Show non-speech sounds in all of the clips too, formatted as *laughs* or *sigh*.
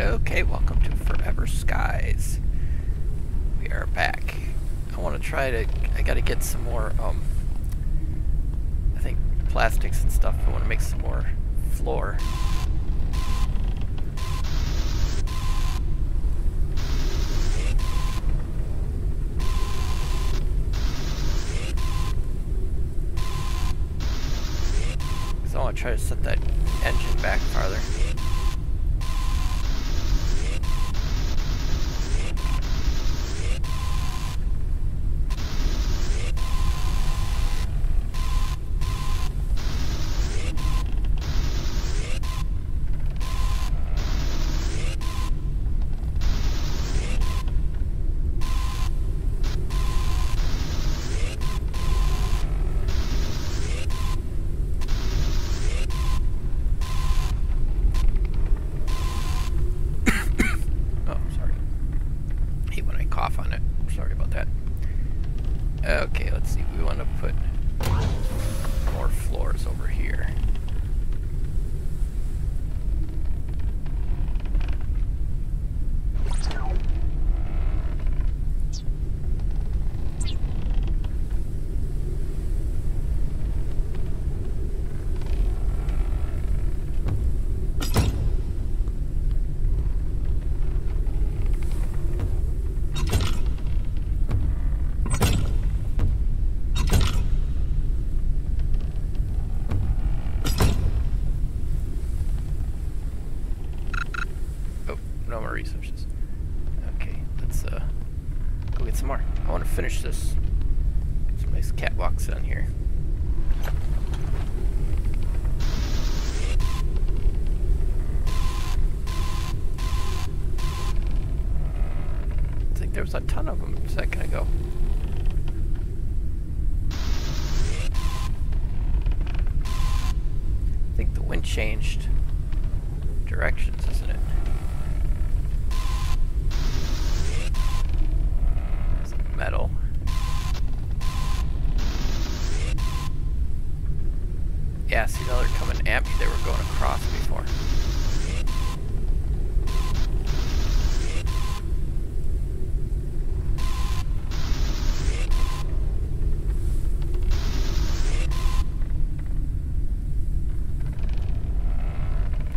Okay, welcome to Forever Skies. We are back. I want to try to... I gotta get some more, um... I think plastics and stuff. I want to make some more floor. So I want to try to set that engine back farther. Think the wind changed directions, isn't it? Some metal. Yeah, see now they're coming at me. They were going across before.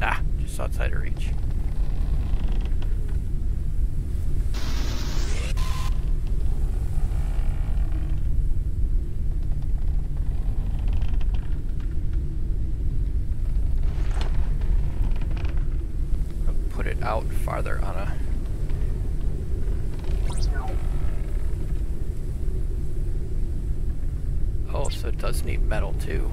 Ah, just outside of reach. I'll put it out farther on a Oh, so it does need metal too.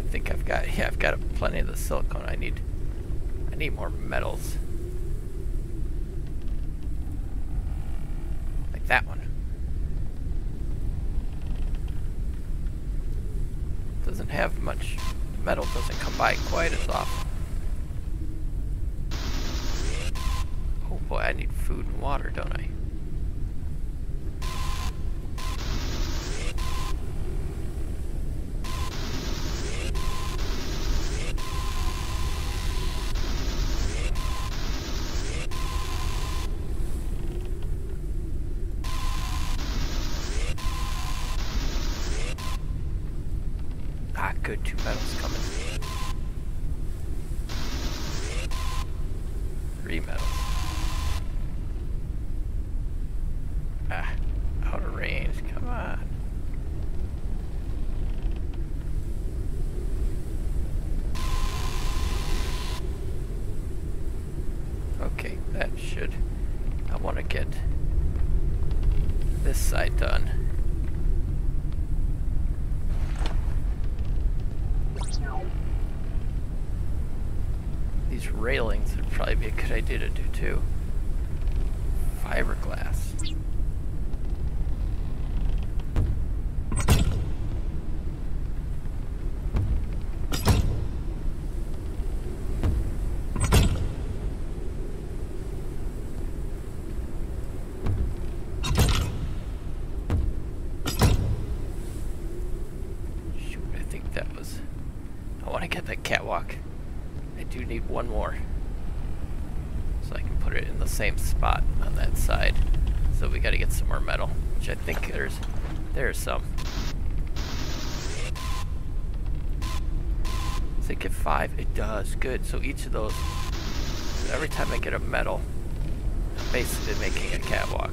I think I've got yeah, I've got plenty of the silicone. I need I need more metals. Like that one. Doesn't have much metal doesn't quite as often. Oh boy, I need food and water, don't I? Ah, good, two metals coming. Fiberglass. Shoot, I think that was... I want to get that catwalk. I do need one more same spot on that side. So we gotta get some more metal, which I think there's, there's some. Does it get five? It does, good. So each of those, every time I get a metal, I'm basically making a catwalk.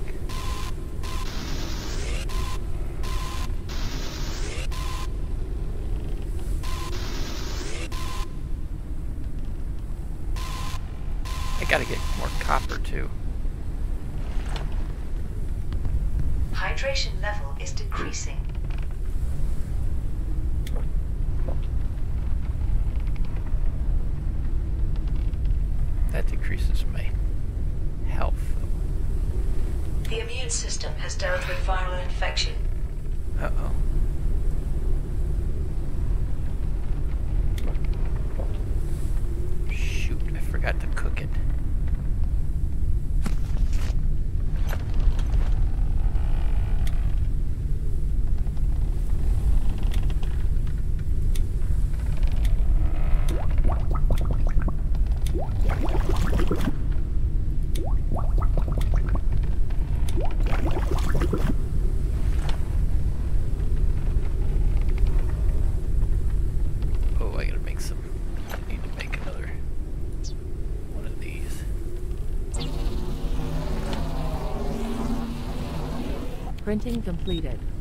Printing completed.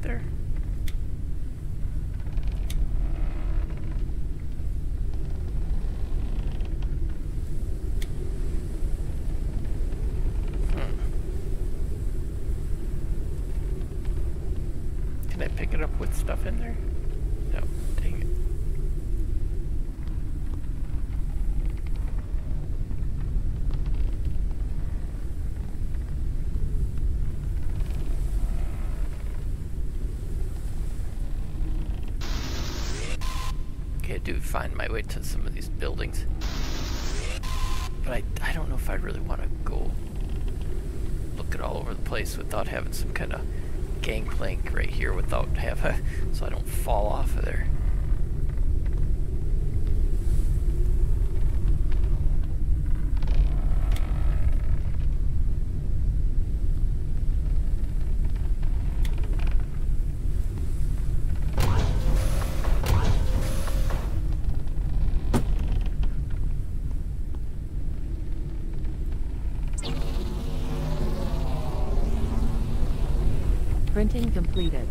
there. find my way to some of these buildings. But I, I don't know if I really want to go look it all over the place without having some kind of gangplank right here without have a, *laughs* so I don't fall off of there. completed.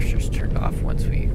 flashers turned off once we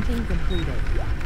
Printing completed.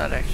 that actually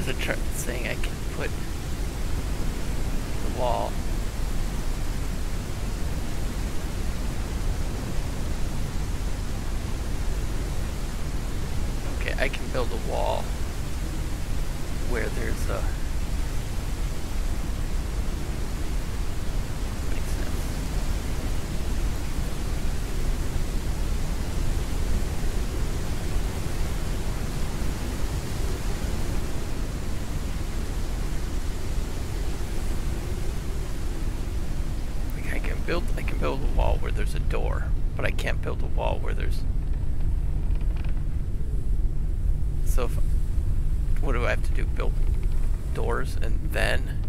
there's a truck saying I can't. hours and then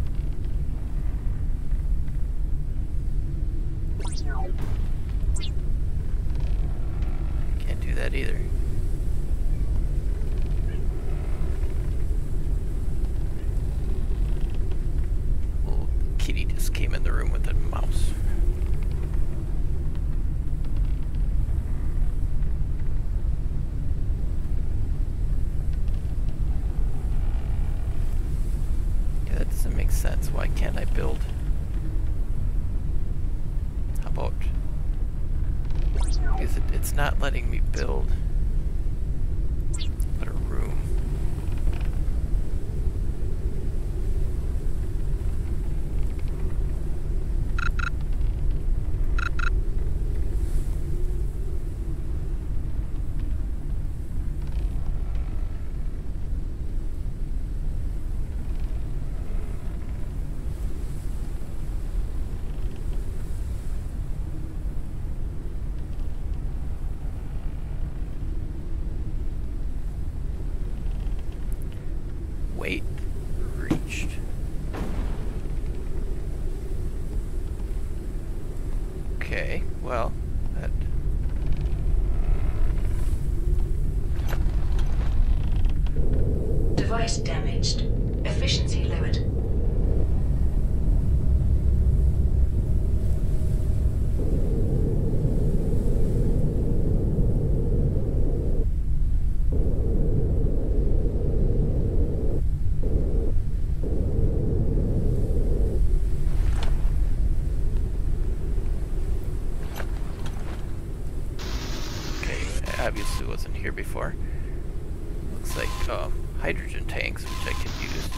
here before. Looks like um, hydrogen tanks, which I could use.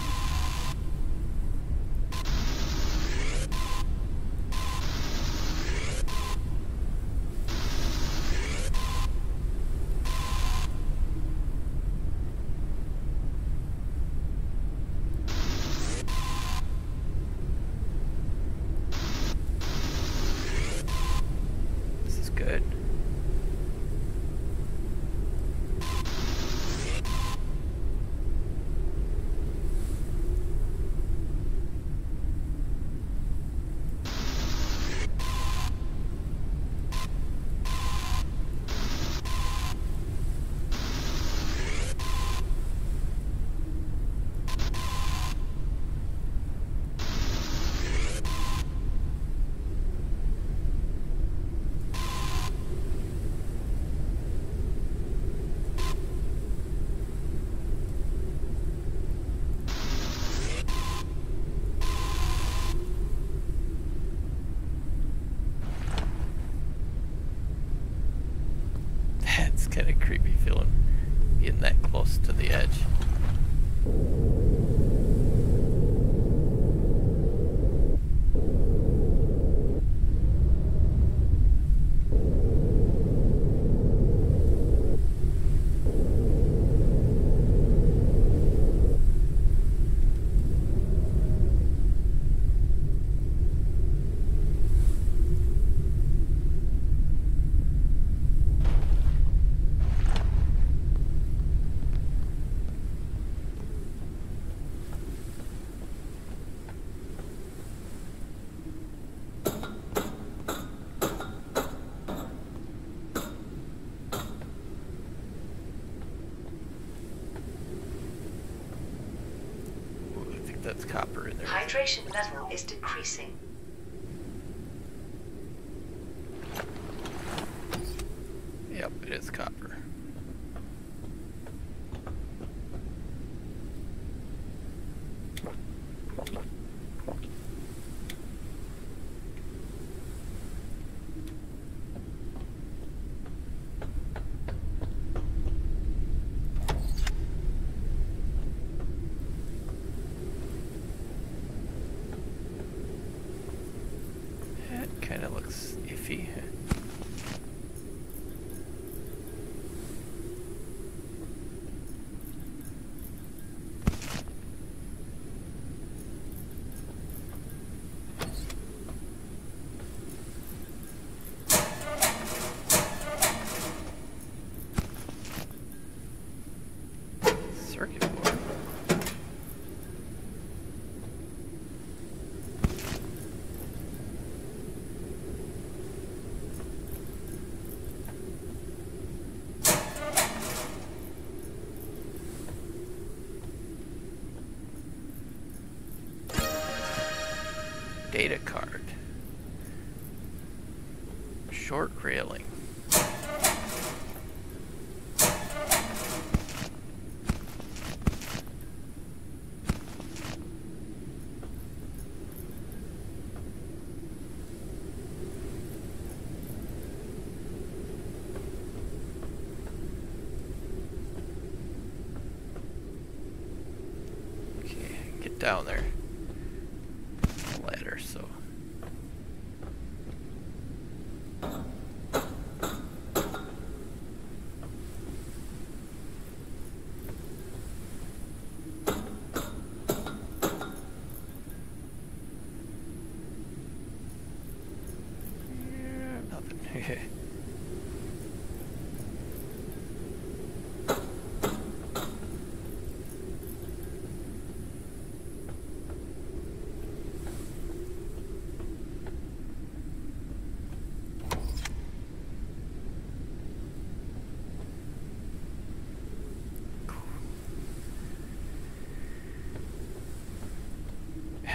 This is good. That's kind of creepy feeling being that close to the edge. Data card. Short railing.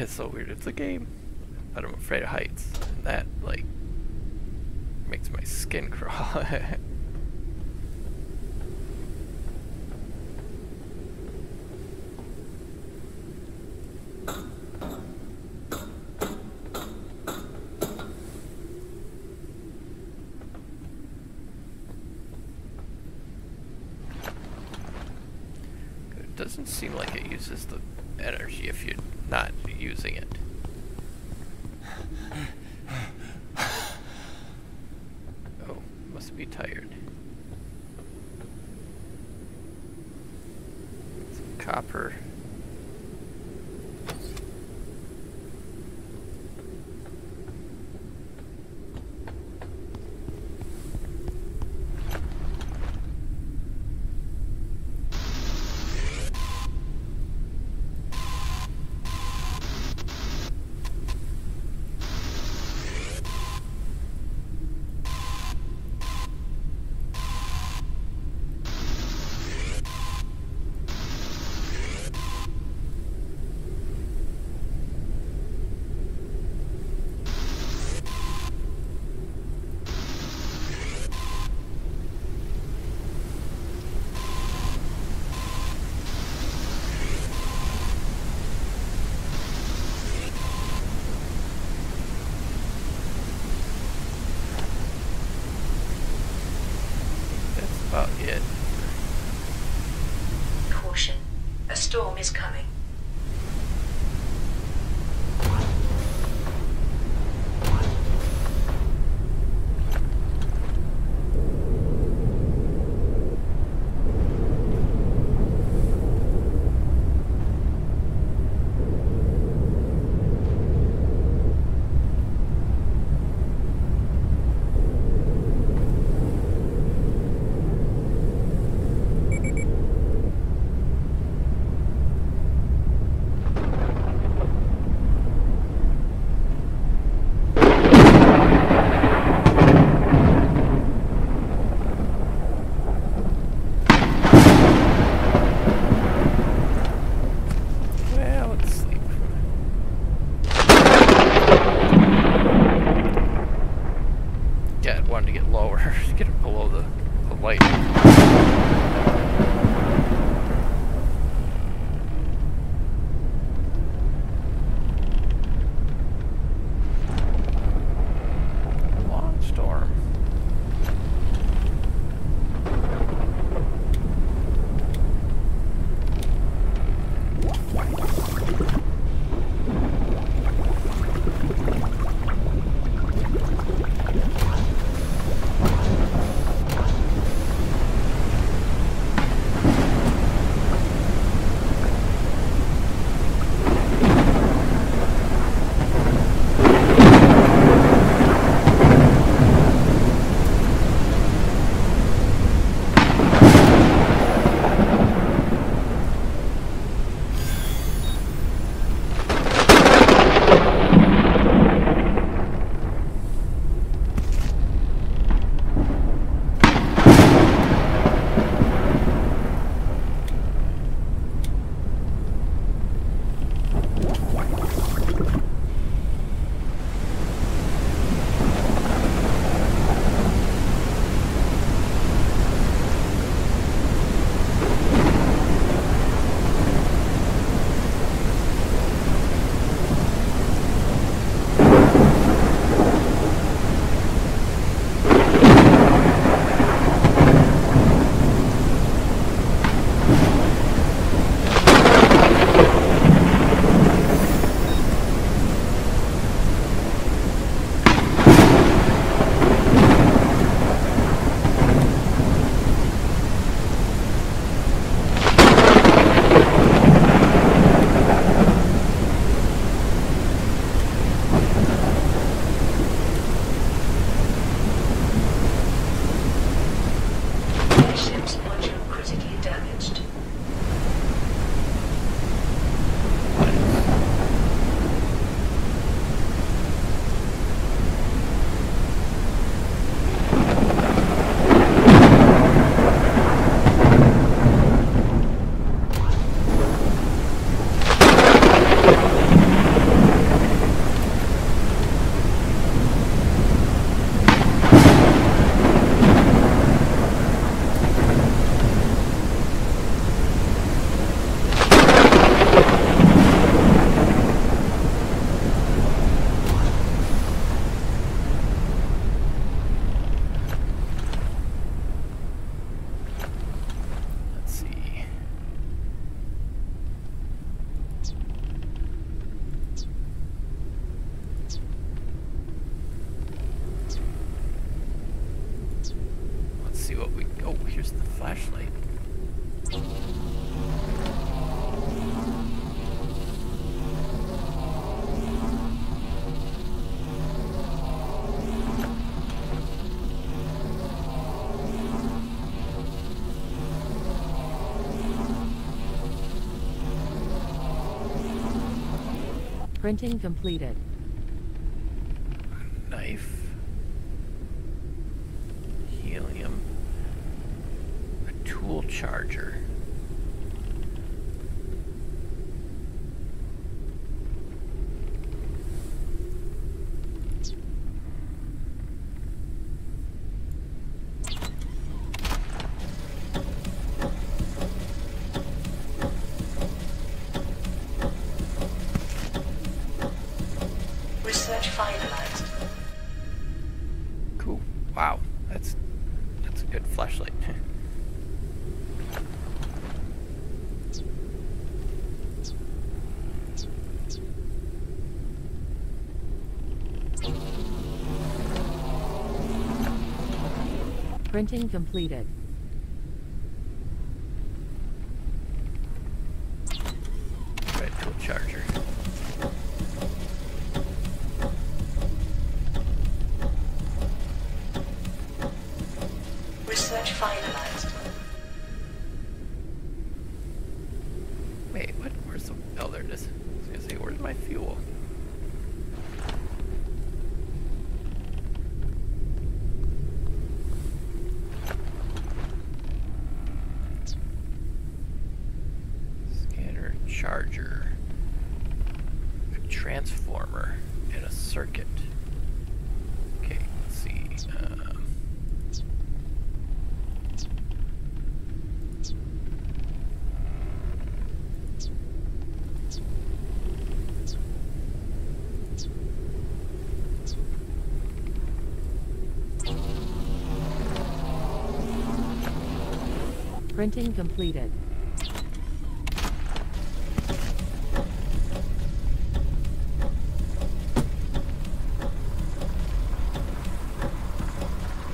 It's so weird. It's a game, but I'm afraid of heights. And that, like, makes my skin *laughs* crawl. doesn't seem like it uses the using it. Oh, must be tired. Printing completed. Printing completed. Red tool charger. Research finalized. Wait, what? Where's the? Oh, there it is. I was gonna say, where's my fuel? Scanner, charger, a transformer, and a circuit. Okay, let's see. Um, Printing completed.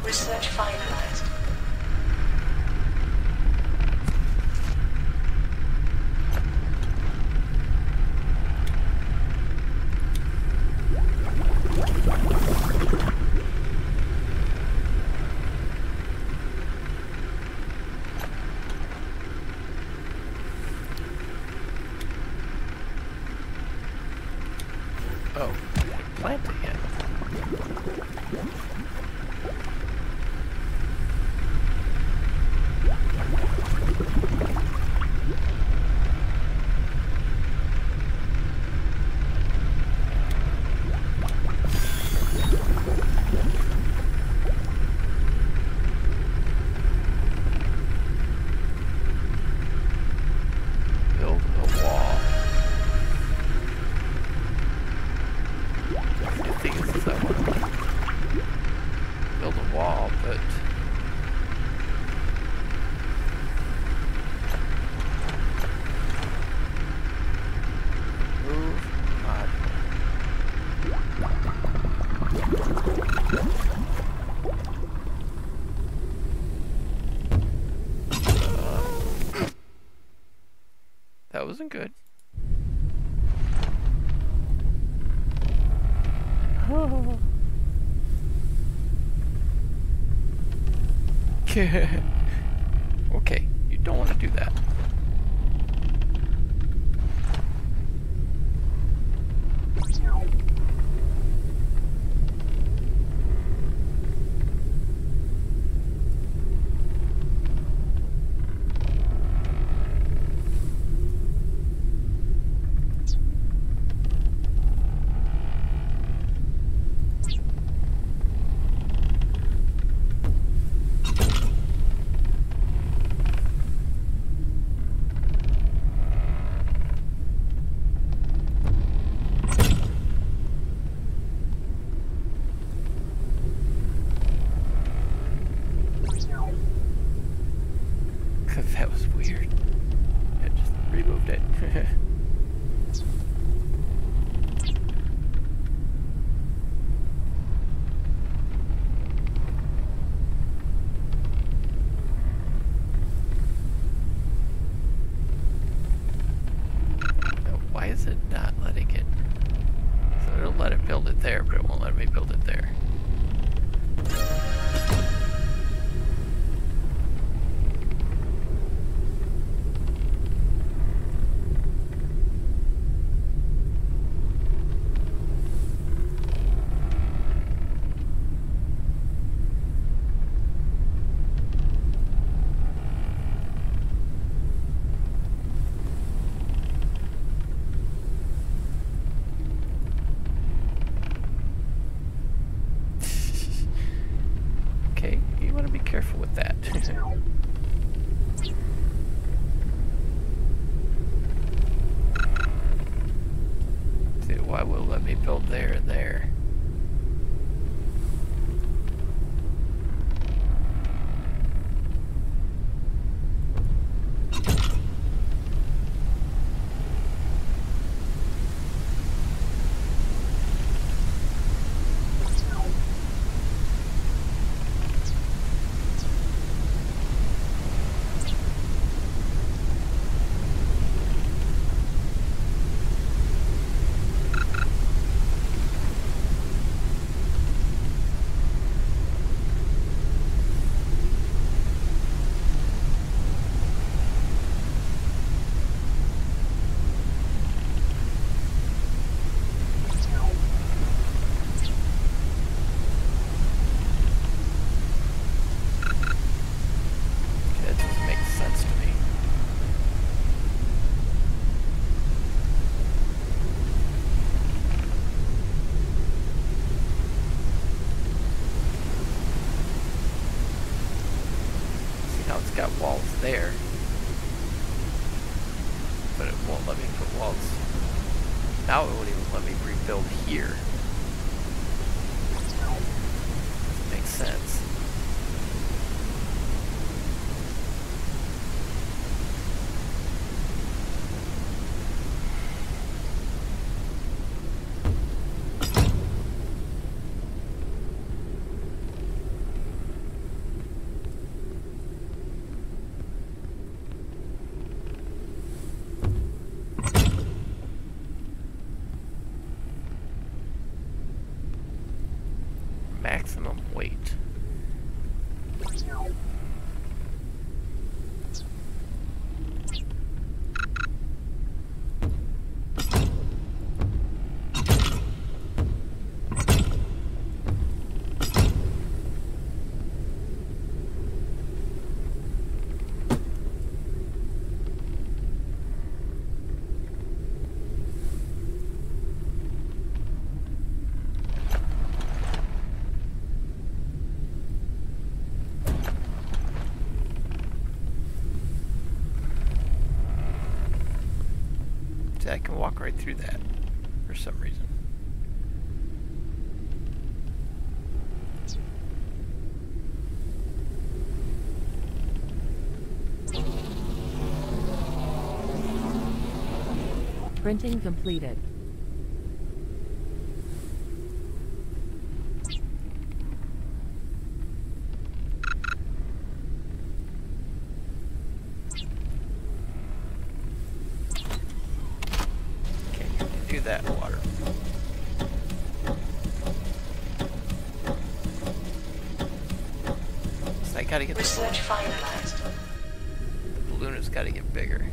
Research finalized. oh, plant again. Build a wall. The thing is, is I want to build a wall, but move module. That wasn't good. okay, *laughs* *laughs* can walk right through that for some reason. Printing completed. finalized. The balloon has got to get bigger.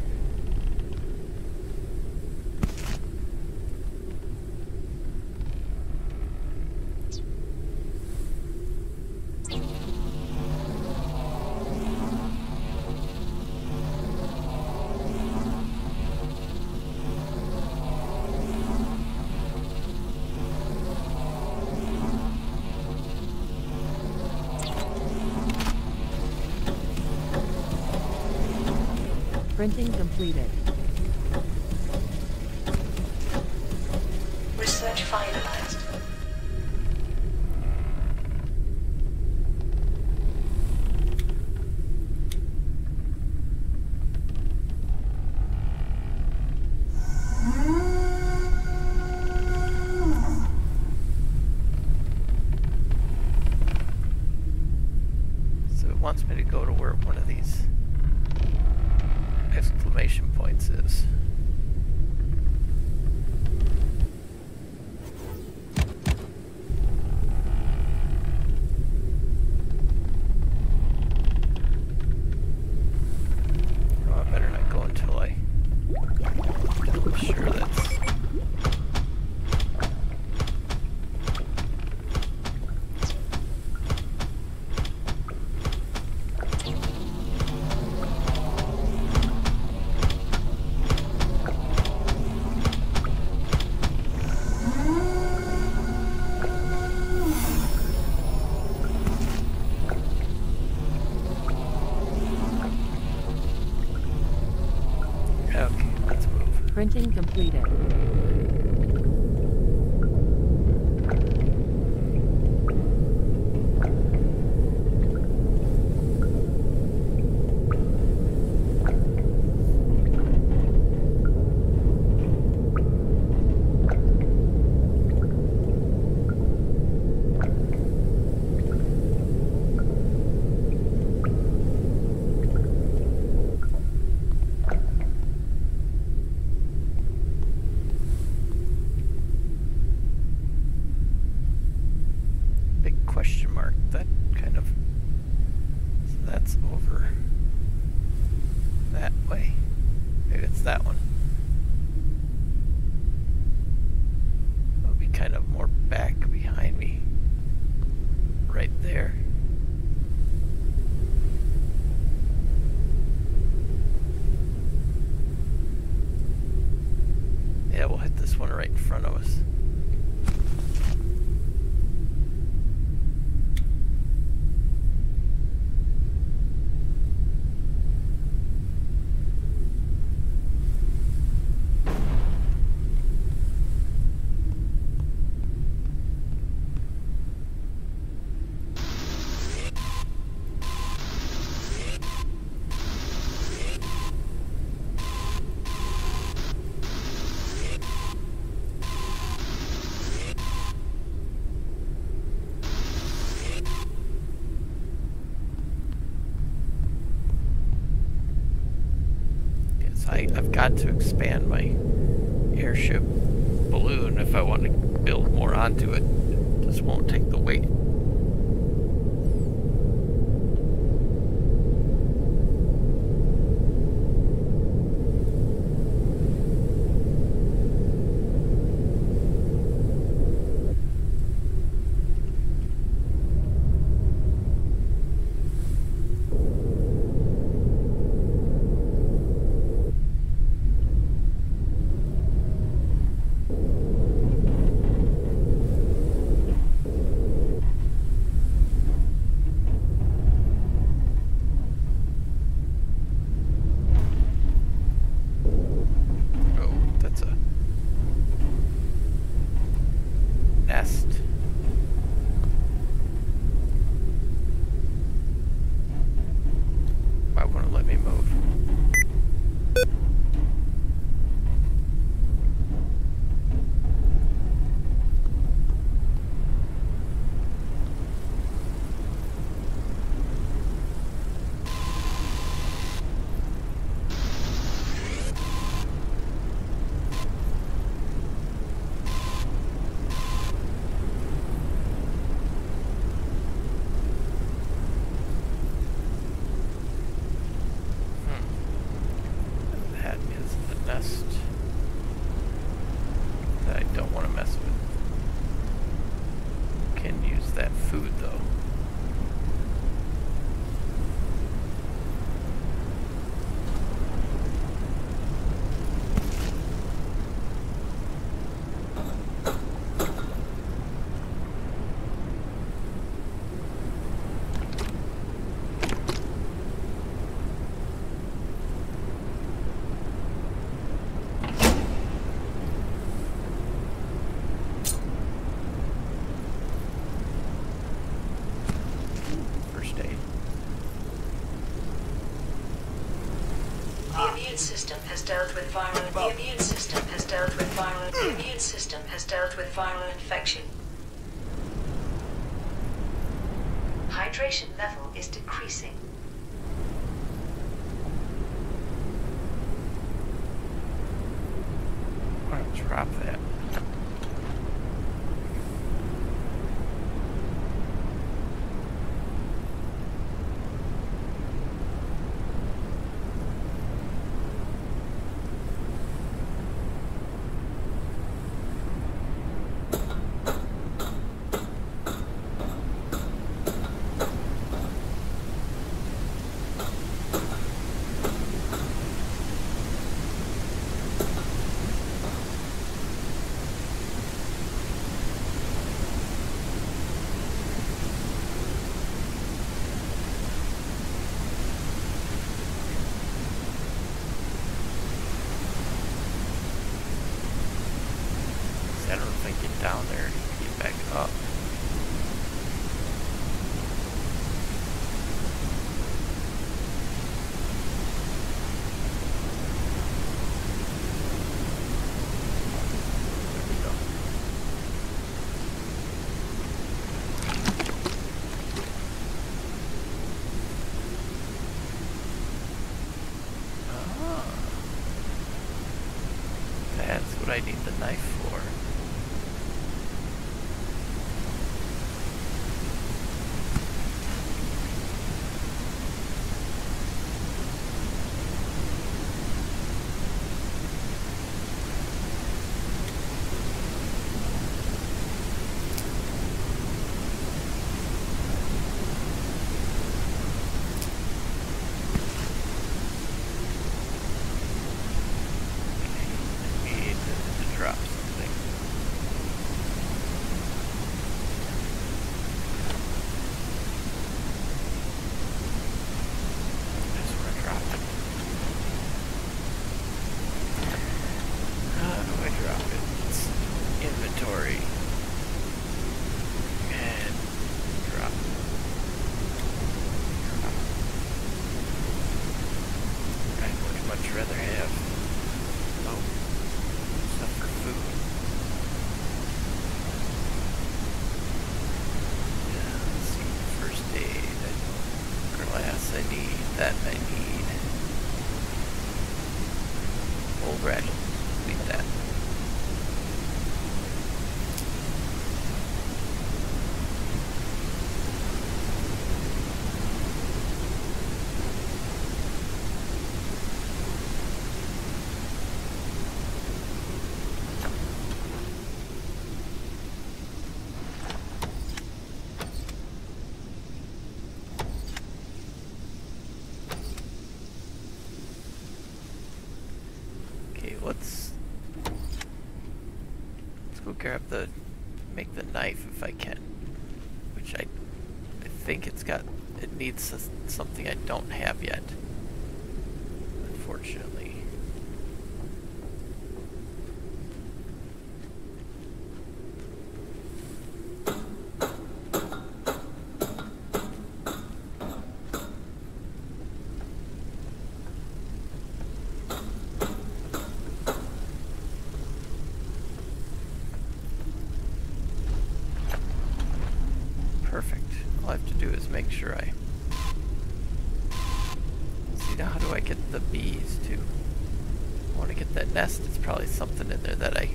Printing completed. Printing completed. Big question mark. That kind of. So that's over that way. Maybe it's that one. That'll be kind of more back behind me. Right there. Yeah, we'll hit this one right in front of us. Yes, I, I've got to expand my airship balloon if I want to build more onto it. Just won't take the weight. System has dealt with viral. The immune system has dealt with viral. The immune system has dealt with viral infection. Hydration level is decreasing. I need, that I need. Old raggle. don't have. nest, it's probably something in there that I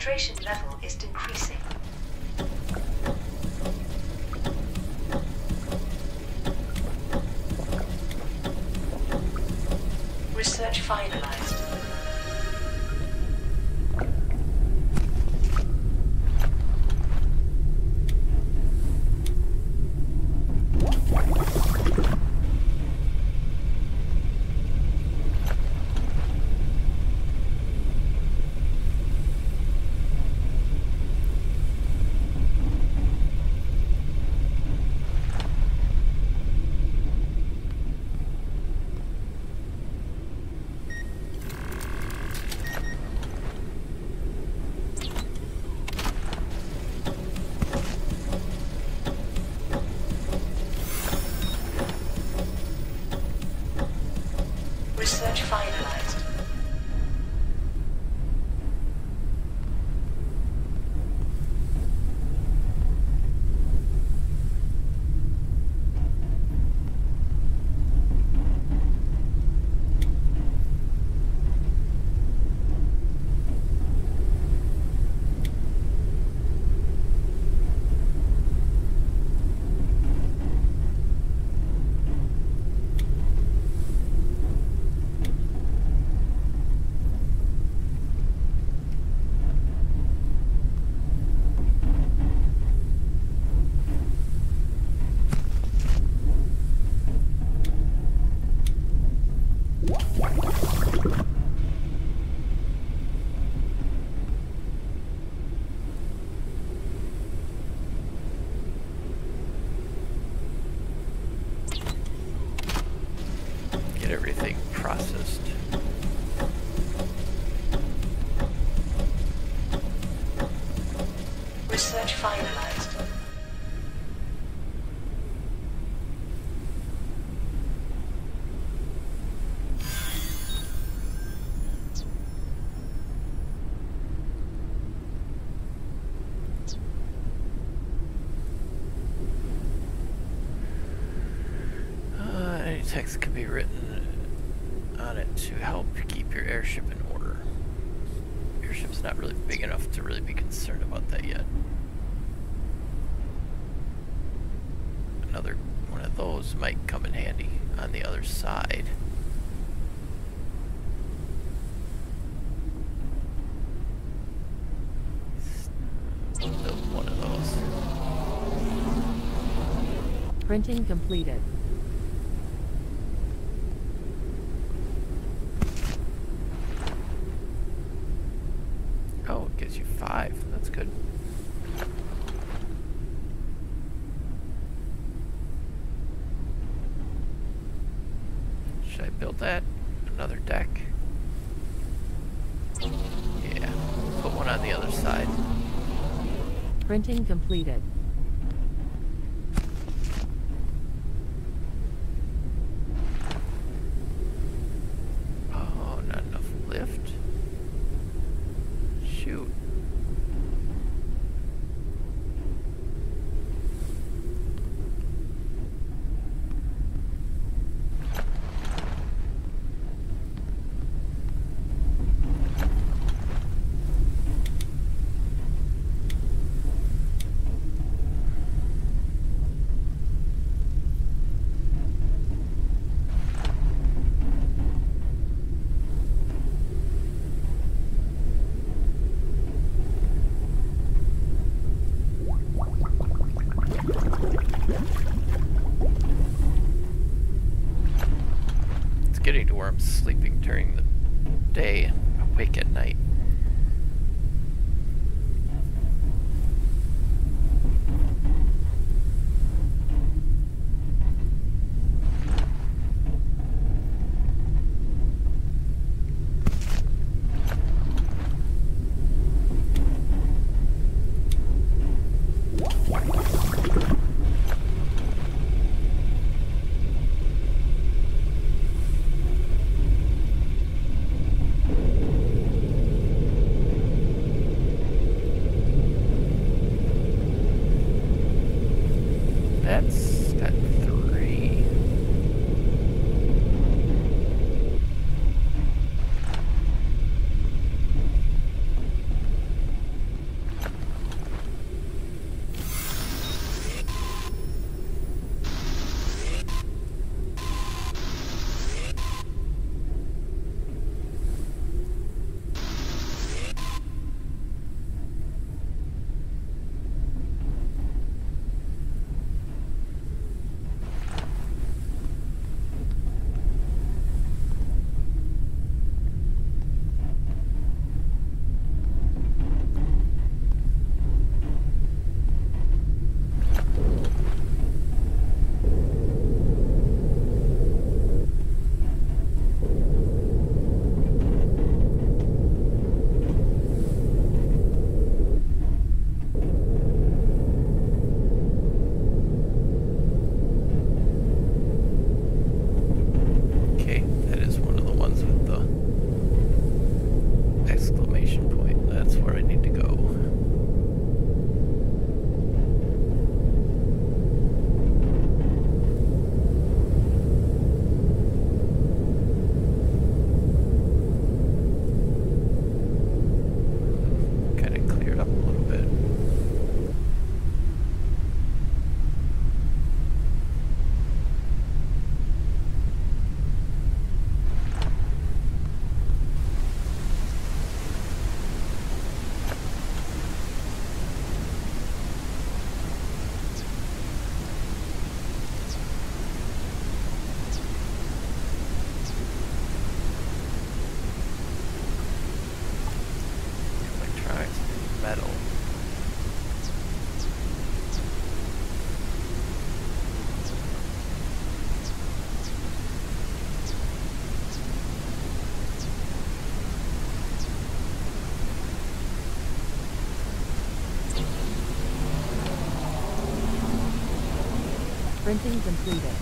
Hydration level is decreasing. Research finalized. Text can be written on it to help keep your airship in order. Airship's not really big enough to really be concerned about that yet. Another one of those might come in handy on the other side. Build one of those. Printing completed. Oh, it gives you five. That's good. Should I build that? Another deck? Yeah. Put one on the other side. Printing completed. Printing completed.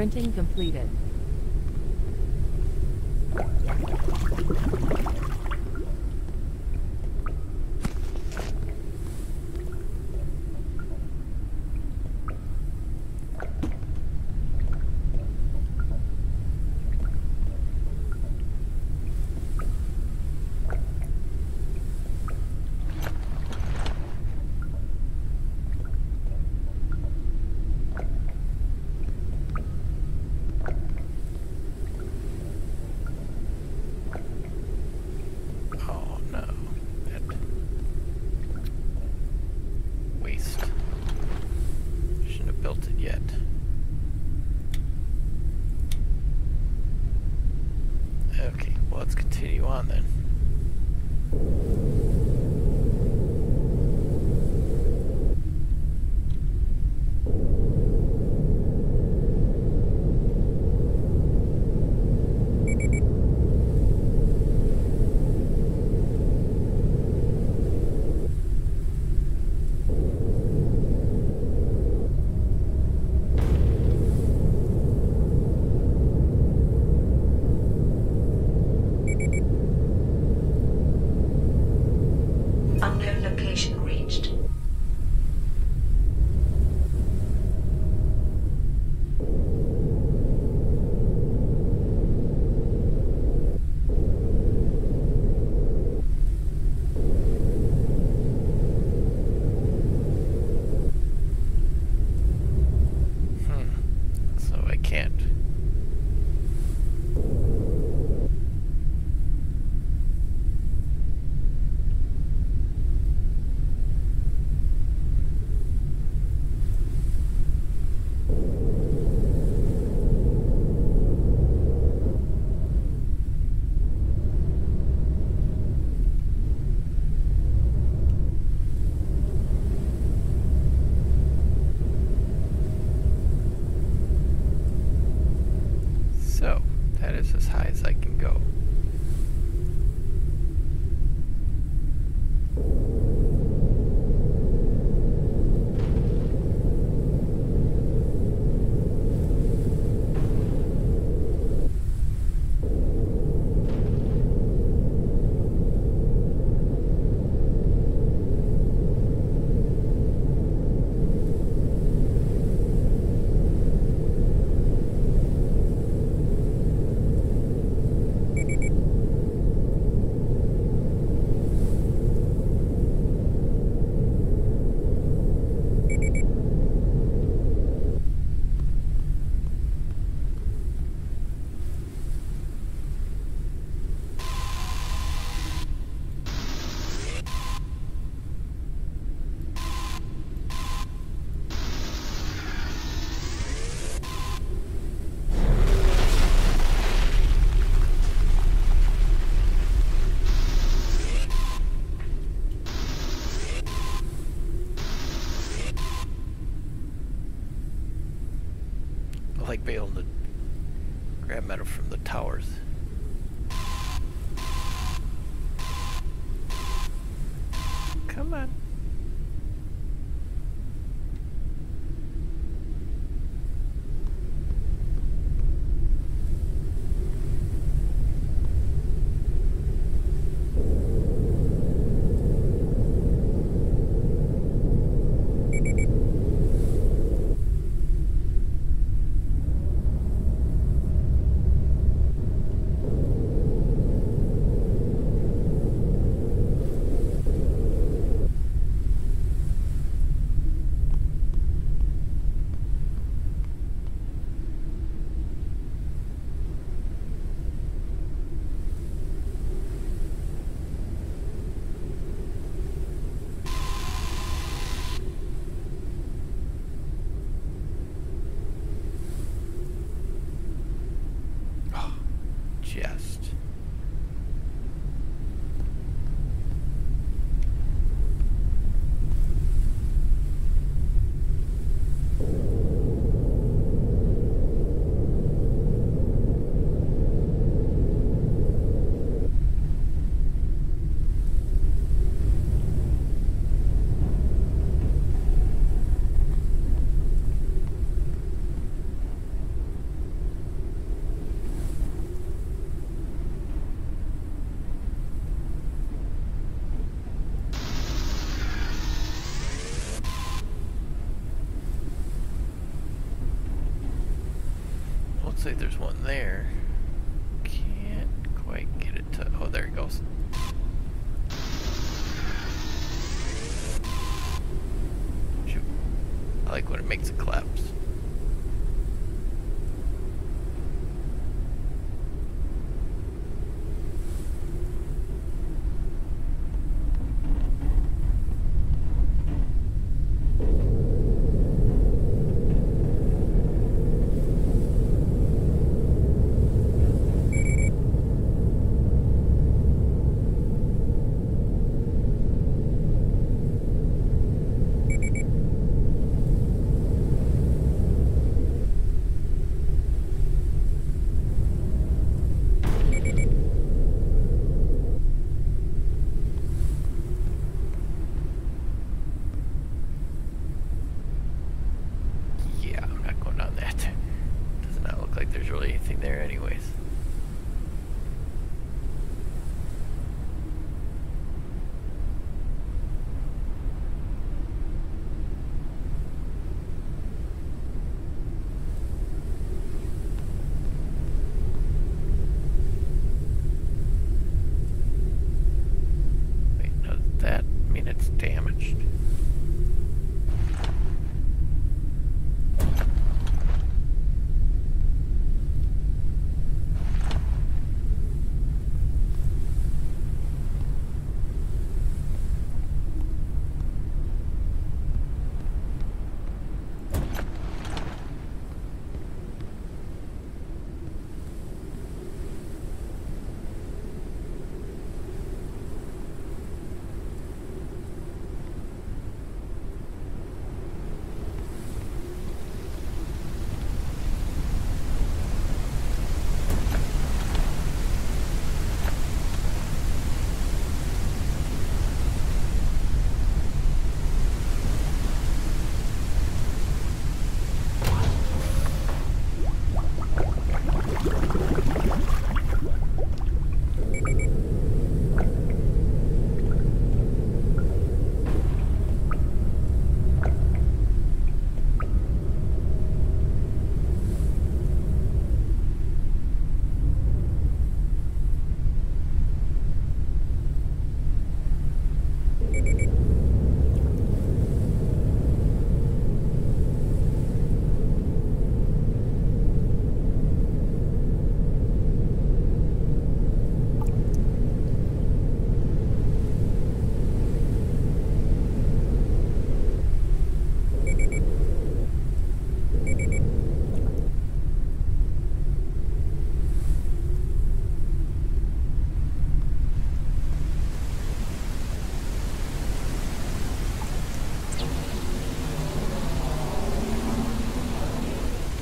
Printing completed.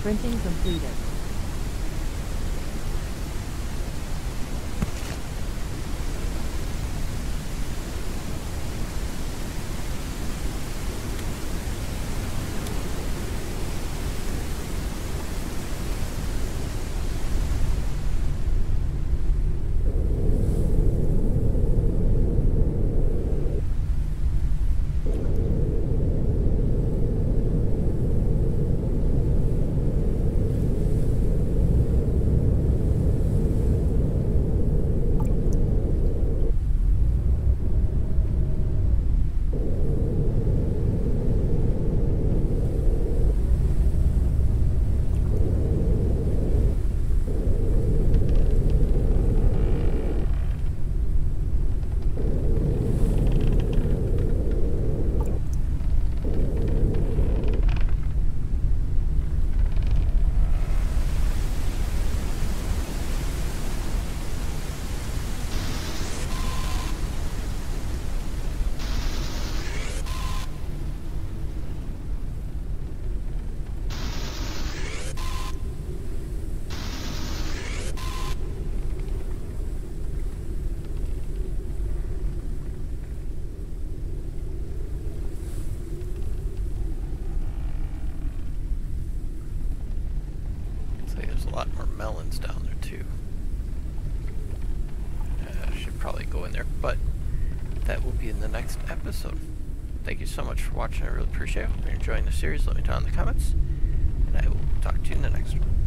Printing completed. Looks like there's a lot down there too. Uh, I should probably go in there, but that will be in the next episode. Thank you so much for watching. I really appreciate it. If you're enjoying the series, let me know in the comments, and I will talk to you in the next one.